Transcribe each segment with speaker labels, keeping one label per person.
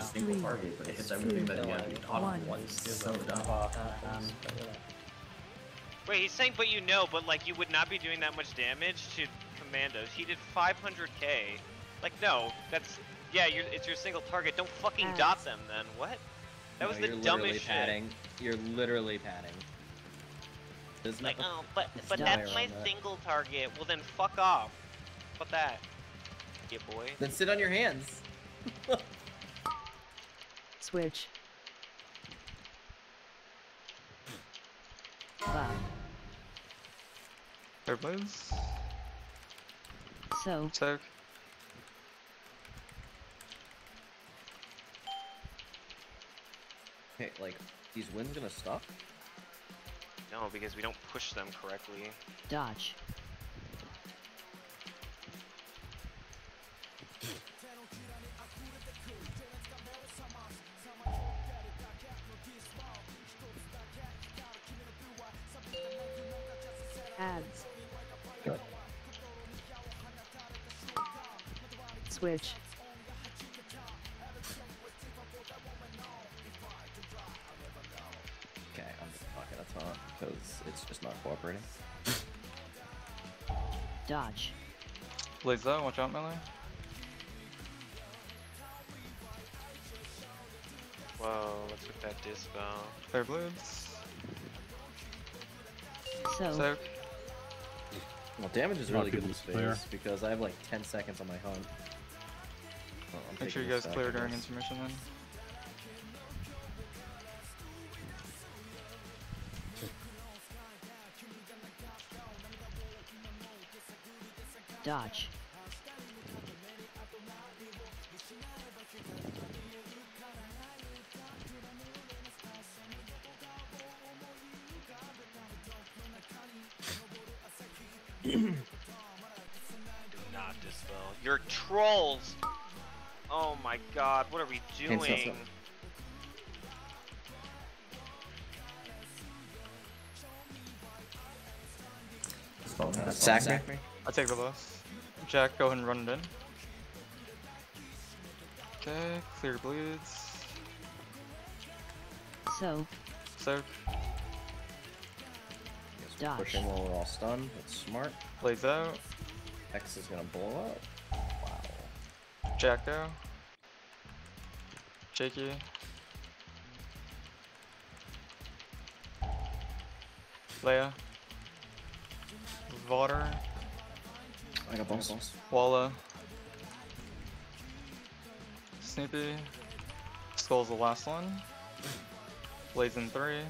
Speaker 1: single target, but it hits everything that you have to auto
Speaker 2: one.
Speaker 1: once. So dumb.
Speaker 3: Uh, uh, um, Wait, he's saying, but you know, but like you would not be doing that much damage to commandos. He did 500k. Like, no, that's yeah, you're, it's your single target. Don't fucking
Speaker 2: Ads.
Speaker 3: dot them then. What? That was
Speaker 4: No,
Speaker 3: the
Speaker 4: you're literally
Speaker 3: dumbest
Speaker 4: padding. You're literally padding. There's.
Speaker 3: Like, oh, but but that's my
Speaker 4: that.
Speaker 3: single target. Well then, fuck off. What that? Yeah, boy.
Speaker 4: Then sit on your hands.
Speaker 2: Switch. Cloud.
Speaker 5: Fair blades.
Speaker 2: Soak.
Speaker 5: Soak.
Speaker 4: Okay, like, these winds gonna stop?
Speaker 3: No, because we don't push them correctly.
Speaker 2: Dodge. Ads. Switch.
Speaker 4: Okay, I'm just not gonna taunt, because it's just not cooperating.
Speaker 2: Dodge.
Speaker 5: Blades out, watch out melee.
Speaker 3: Whoa, what's with that dispel?
Speaker 5: Fair blades.
Speaker 2: Soak.
Speaker 5: Soak.
Speaker 4: Well, damage is really good in
Speaker 6: people clear.
Speaker 4: space, because I have like 10 seconds on my hunt. Oh,
Speaker 5: Make sure you guys clear during
Speaker 4: guys.
Speaker 5: intermission then.
Speaker 2: Dodge.
Speaker 3: Do not dispel. You're trolls! Oh my god, what are we doing?
Speaker 4: some. Uh, sack me.
Speaker 5: I take the loss. Jack, go ahead and run it in. Okay, clear bleeds.
Speaker 2: Soak.
Speaker 5: Soak.
Speaker 4: Guess we're
Speaker 2: Dodge.
Speaker 4: Pushing while we're all stunned. That's smart.
Speaker 5: Blades out.
Speaker 4: X is gonna blow up. Wow.
Speaker 5: Jack go. Shaky. Leia. Vader.
Speaker 4: I got bombs.
Speaker 5: Walla. Snoopy. Skull's the last one. Blades in three.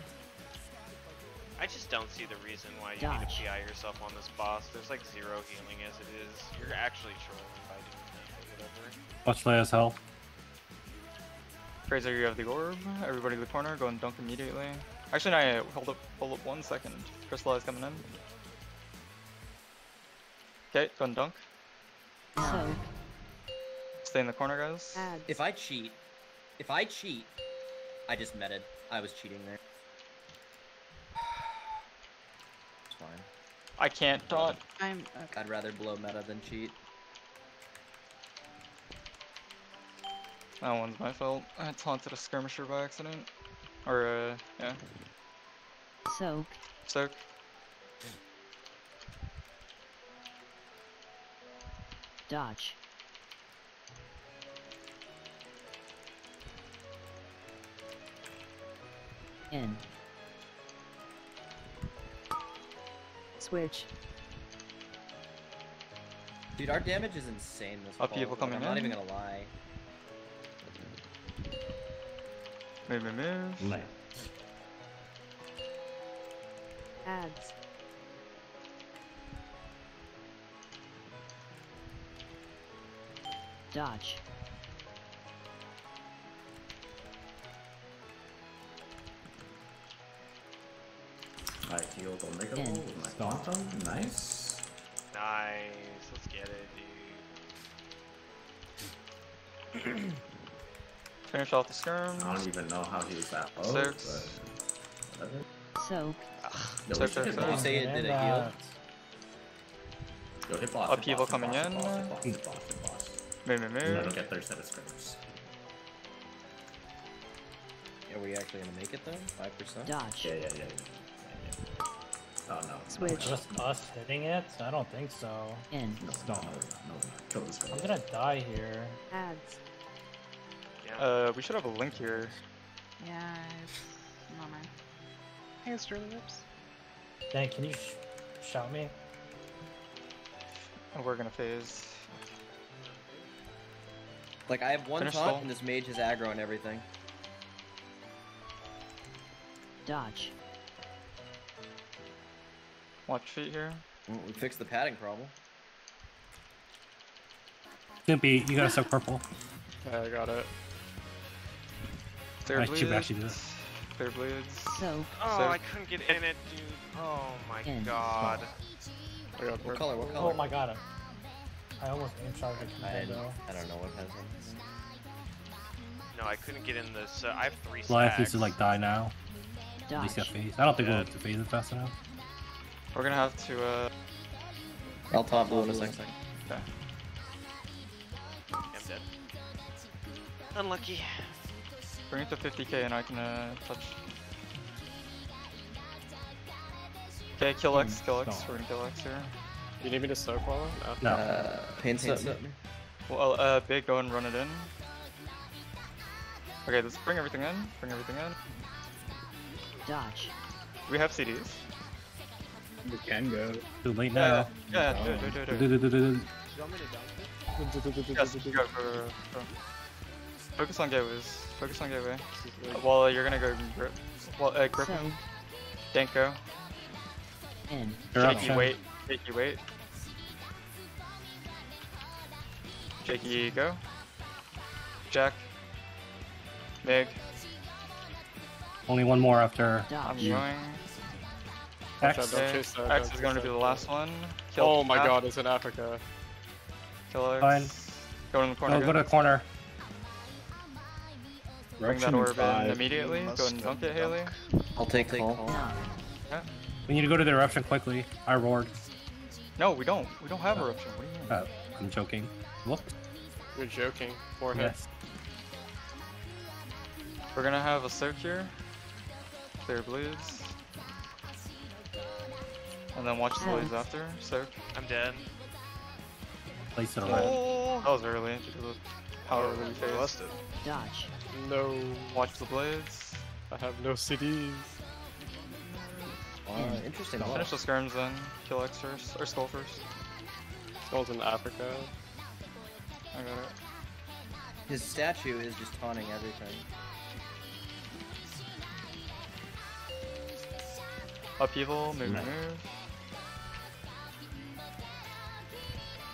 Speaker 3: I just don't see the reason why you
Speaker 2: Dodge.
Speaker 3: need to PI yourself on this boss. There's like zero healing as it is. You're actually trolling by doing that, but whatever.
Speaker 6: Watch Leia's health.
Speaker 5: Fraser, you have the orb. Everybody in the corner, go and dunk immediately. Actually, no, hold up, hold up one second. Crystallize coming in. Okay, go and dunk.
Speaker 2: Soak.
Speaker 5: Stay in the corner, guys.
Speaker 4: If I cheat, if I cheat, I just meted. I was cheating there. It's fine.
Speaker 5: I can't taunt.
Speaker 2: I'm
Speaker 4: I'd rather blow meta than cheat.
Speaker 5: That one's my fault. I taunted a skirmisher by accident. Or, uh, yeah.
Speaker 2: soak.
Speaker 5: Soak.
Speaker 2: Dodge. In. Switch.
Speaker 4: Dude, our damage is insane this
Speaker 5: Are
Speaker 4: fall,
Speaker 5: people
Speaker 4: like,
Speaker 5: coming
Speaker 4: I'm not even gonna lie.
Speaker 5: Move, move, move.
Speaker 1: Nice.
Speaker 2: Ads. Dodge.
Speaker 1: I healed Omega
Speaker 2: In.
Speaker 1: with my Quantum. Nice.
Speaker 3: Nice. Let's get it, dude.
Speaker 5: Finish off the skirm.
Speaker 1: I don't even know how he was that low,
Speaker 5: Six.
Speaker 1: but whatever.
Speaker 2: Soak.
Speaker 1: Yo,
Speaker 5: Six,
Speaker 1: we
Speaker 5: six,
Speaker 1: should hit.
Speaker 4: Did you
Speaker 1: boss.
Speaker 4: say it did a heal?
Speaker 1: Yo, hit boss.
Speaker 5: Upheaval
Speaker 1: hit boss, hit
Speaker 5: coming
Speaker 1: boss,
Speaker 5: in.
Speaker 1: Hit boss, hit boss, hit boss, hit boss.
Speaker 5: Move, move,
Speaker 1: And then
Speaker 5: move.
Speaker 1: don't get third set of scrims.
Speaker 4: are we actually gonna make it though? Five percent.
Speaker 2: Dodge.
Speaker 1: Yeah, yeah, yeah. yeah, yeah. Oh no.
Speaker 2: Switch.
Speaker 6: Just us hitting it? I don't think so.
Speaker 2: In.
Speaker 1: No, no, no, no. Kill this guy.
Speaker 6: I'm gonna die here.
Speaker 2: Ads.
Speaker 3: Yeah.
Speaker 5: Uh, we should have a link here.
Speaker 7: Yeah, it's not mine.
Speaker 8: Hey, Sterling Rips.
Speaker 6: Dan, can you sh shout me?
Speaker 5: And we're gonna phase.
Speaker 4: Like I have one
Speaker 5: Finish
Speaker 4: taunt
Speaker 5: full.
Speaker 4: and this mage has aggro and everything.
Speaker 2: Dodge.
Speaker 5: Watch feet here.
Speaker 4: Mm, We fixed the padding problem.
Speaker 9: Snoopy, you gotta suck purple.
Speaker 8: Yeah, I got it.
Speaker 5: Clear
Speaker 9: I should
Speaker 5: bleeds.
Speaker 9: actually do it.
Speaker 5: Clear bleeds.
Speaker 2: So.
Speaker 3: oh,
Speaker 5: so-
Speaker 3: I couldn't get in it, dude. Oh my
Speaker 2: In.
Speaker 3: god.
Speaker 8: I got
Speaker 4: What color? What color?
Speaker 6: Oh my god. I almost aim shot the
Speaker 4: I. I don't know what has them.
Speaker 3: No, I couldn't get in this. Uh, I have three
Speaker 9: Life
Speaker 3: stacks.
Speaker 9: needs to like die now. At least
Speaker 2: Dodge.
Speaker 9: got phase. I don't think
Speaker 3: Yeah.
Speaker 9: we'll have to phase it fast enough.
Speaker 5: We're gonna have to, uh,
Speaker 4: I'll top blue in a second.
Speaker 5: okay.
Speaker 3: I'm dead. Unlucky.
Speaker 5: Bring it to 50k and I can, uh, touch. Okay, kill X, kill X. We're gonna kill X here.
Speaker 8: You need me to soak while? No.
Speaker 9: No.
Speaker 4: Uh, pain set.
Speaker 5: Well, uh, big, go and run it in. Okay, let's bring everything in. Bring everything in.
Speaker 2: Dodge.
Speaker 5: We have CDs.
Speaker 8: We can go.
Speaker 9: Too late now.
Speaker 5: yeah, yeah, do it, do do do Yes, go, go, go, go. Focus on gateways. Focus on gateway. Uh, well, you're gonna go grip. Well, uh, grip
Speaker 2: So.
Speaker 5: him. Danko.
Speaker 2: In.
Speaker 9: You're up,
Speaker 5: Shaky wait. Shaky wait. Shaky go. Jack. Mig.
Speaker 9: Only one more after
Speaker 5: I'm
Speaker 2: Dodge.
Speaker 5: going.
Speaker 8: Watch out,
Speaker 9: X.
Speaker 8: don't chase that,
Speaker 5: X
Speaker 8: don't
Speaker 5: is going to be the last one. Kill
Speaker 8: Oh my
Speaker 5: Path.
Speaker 8: god, it's in Africa.
Speaker 5: Kill X.
Speaker 9: Fine.
Speaker 5: Go in the corner.
Speaker 9: Go, go to the corner.
Speaker 5: Bring that orb in immediately. Go and dunk it, Haley.
Speaker 4: I'll take call.
Speaker 2: None.
Speaker 9: We need to go to the eruption quickly. I roared.
Speaker 5: No, we don't. We don't have eruption. What do you mean?
Speaker 9: Uh, I'm joking. Look.
Speaker 8: You're joking. Forehead.
Speaker 9: Yes.
Speaker 5: We're gonna have a soak here. Clear bleeds. And then watch the bleeds after. sir.
Speaker 3: I'm dead.
Speaker 9: Place it on.
Speaker 5: That was early because of how early we phased.
Speaker 2: Dodge.
Speaker 8: No.
Speaker 5: Watch the blades.
Speaker 8: I have no CDs.
Speaker 4: Uh, interesting.
Speaker 5: Finish the skirms then. Kill X first. Or Skull first.
Speaker 8: Skull's in Africa.
Speaker 5: I got it.
Speaker 4: His statue is just taunting everything.
Speaker 5: Upheaval, move,
Speaker 9: Nice.
Speaker 5: move.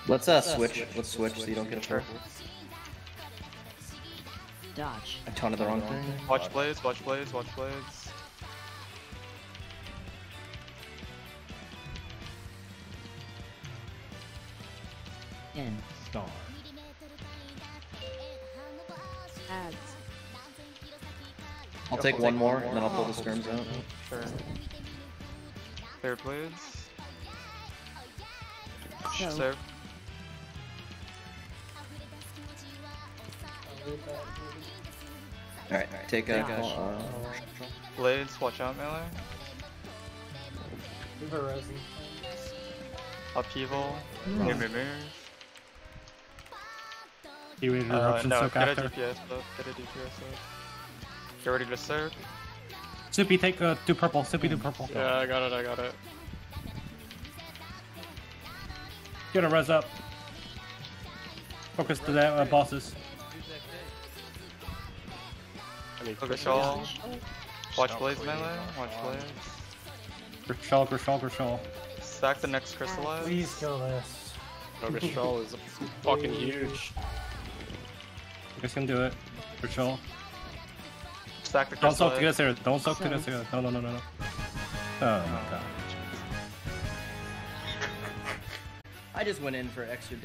Speaker 4: Let's uh switch. Let's switch so you don't get a
Speaker 5: Sure.
Speaker 4: purple.
Speaker 2: Dodge.
Speaker 4: I taunted the wrong thing.
Speaker 5: Watch blades, watch blades, watch blades.
Speaker 2: In.
Speaker 9: Star.
Speaker 2: Ads.
Speaker 4: I'll take one more and then I'll pull the skirms out.
Speaker 5: Sure. Clear blades.
Speaker 2: So.
Speaker 5: Soak.
Speaker 4: Alright, take a
Speaker 2: Gosh.
Speaker 4: Uh,
Speaker 5: Blades, watch out melee. Upheaval, move, move, move.
Speaker 9: You ready to
Speaker 5: Uh,
Speaker 9: eruption
Speaker 5: no,
Speaker 9: soak
Speaker 5: get a
Speaker 9: after?
Speaker 5: DPS up, get a DPS up. Get ready to soak.
Speaker 9: Soupy, take uh, do purple. Soupy, do purple.
Speaker 8: Yeah, I got it, I got it.
Speaker 9: Get a res up. Focus to that uh, bosses.
Speaker 5: Look at. Shaw. Watch blades melee, watch blades.
Speaker 9: Grishal, Grishal, Grishal.
Speaker 5: Stack the next crystallize.
Speaker 6: Please kill this.
Speaker 8: No, Ogrestrel is fucking huge.
Speaker 9: You guys can do it. Grishal.
Speaker 5: Stack the
Speaker 9: Don't soak to
Speaker 5: crystallize.
Speaker 9: get us here. Don't soak to get us here. No, no, no, no, no. Oh my god.
Speaker 4: I just went in for extra damage.